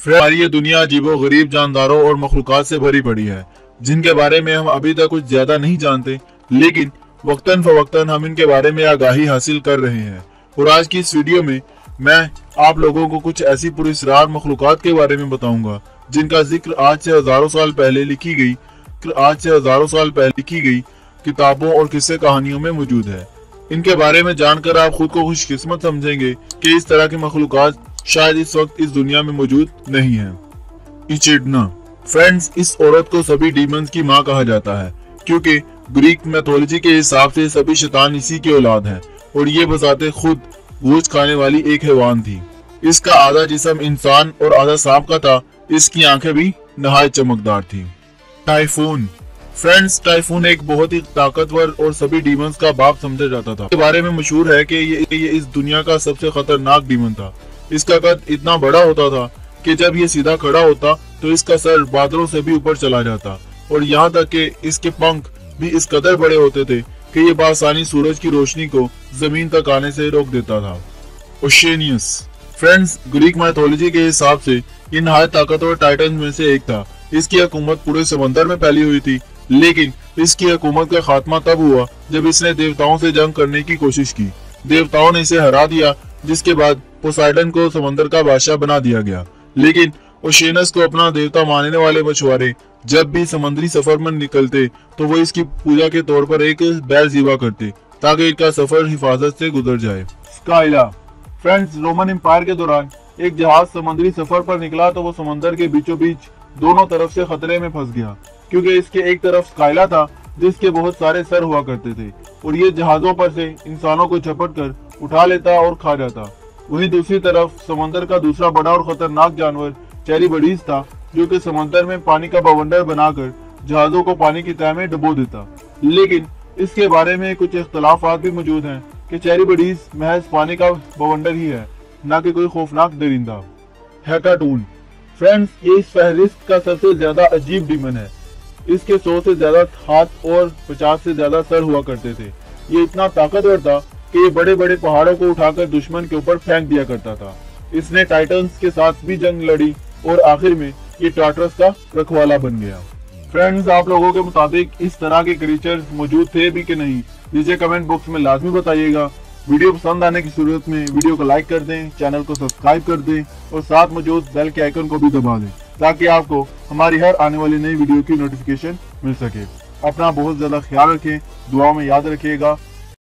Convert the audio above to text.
हमारी ये दुनिया अजीबो गरीब जानदारों और मखलूक से भरी पड़ी है, जिनके बारे में हम अभी तक कुछ ज़्यादा नहीं जानते, लेकिन वक्तन फवक्तन हम इनके बारे में आगाही हासिल कर रहे हैं। और आज की इस वीडियो में मैं आप लोगों को कुछ ऐसी पुरस्कार मखलूक के बारे में बताऊँगा, जिनका ज़िक्र आज से हज़ारों साल पहले लिखी गई आज से हज़ारों साल पहले लिखी गई किताबों और किस्से कहानियों में मौजूद है। इनके बारे में जानकर आप खुद को खुशकिस्मत समझेंगे कि इस तरह के मखलूक शायद इस वक्त इस दुनिया में मौजूद नहीं है। इचिडना फ्रेंड्स इस औरत को सभी डीमंस की माँ कहा जाता है क्योंकि ग्रीक मैथोलॉजी के हिसाब से सभी शैतान इसी की औलाद है और ये बसाते खुद गोश्त खाने वाली एक हैवान थी। इसका आधा जिसम इंसान और आधा सांप का था इसकी आँखें भी नहाय चमकदार थी। टाइफून फ्रेंड्स टाइफून एक बहुत ही ताकतवर और सभी डीमंस का बाप समझा जाता था। इसके बारे में मशहूर है कि ये, ये इस दुनिया का सबसे खतरनाक डीमन था। इसका कद इतना बड़ा होता था कि जब ये सीधा खड़ा होता तो इसका सर बादलों से भी ऊपर चला जाता। और यहाँ तक कि इसके पंख भी इस कदर बड़े होते थे कि ये बासानी सूरज की रोशनी को ज़मीन तक आने से रोक देता था। ओशेनियस। फ्रेंड्स, ग्रीक मैथोलॉजी के हिसाब से ये नहायत ताकतवर टाइटन में से एक था। इसकी हुकूमत पूरे समंदर में फैली हुई थी, लेकिन इसकी हुकूमत का खात्मा तब हुआ जब इसने देवताओं से जंग करने की कोशिश की। देवताओं ने इसे हरा दिया, जिसके बाद पोसाइडन को समंदर का बादशाह बना दिया गया। लेकिन ओशेनस को अपना देवता मानने वाले मछुआरे जब भी समुद्री सफ़र में निकलते तो वो इसकी पूजा के तौर पर एक बैल जीवा करते, ताकि इनका सफ़र हिफाजत से गुजर जाए। स्काइला, फ्रेंड्स, रोमन एम्पायर के दौरान एक जहाज़ समुद्री सफ़र पर निकला तो वो समंदर के बीचों बीच दोनों तरफ़ से खतरे में फंस गया, क्योंकि इसके एक तरफ़ स्काइला था, जिसके बहुत सारे सर हुआ करते थे, और ये जहाजों पर से इंसानों को झपट कर उठा लेता और खा जाता। वहीं दूसरी तरफ़ समंदर का दूसरा बड़ा और खतरनाक जानवर, चेरी बडीज था, जो कि समंदर में पानी का बवंडर बनाकर जहाजों को पानी की तय में डुबो देता। लेकिन इसके बारे में कुछ इख्तलाफात भी मौजूद हैं कि चेरी बडीज महज पानी का बवंडर ही है, न कि कोई खौफनाक दरिंदा। हैकाटून फ्रेंड्स, ये इस फहरिस्त का सबसे ज़्यादा अजीब डिमन है। इसके सौ से ज़्यादा हाथ और पचास से ज़्यादा सर हुआ करते थे। ये इतना ताकतवर था कि ये बड़े बड़े पहाड़ों को उठाकर दुश्मन के ऊपर फेंक दिया करता था। इसने टाइटन्स के साथ भी जंग लड़ी और आखिर में ये टाटरस का रखवाला बन गया। फ्रेंड्स आप लोगों के मुताबिक इस तरह के क्रीचर मौजूद थे भी कि नहीं? नीचे कमेंट बॉक्स में लाजमी बताइएगा। वीडियो पसंद आने की सूरत में वीडियो को लाइक कर दें चैनल को सब्सक्राइब कर दें और साथ मौजूद बेल के आइकन को भी दबा दें, ताकि आपको हमारी हर आने वाली नई वीडियो की नोटिफिकेशन मिल सके। अपना बहुत ज़्यादा ख्याल रखें दुआ में याद रखिएगा।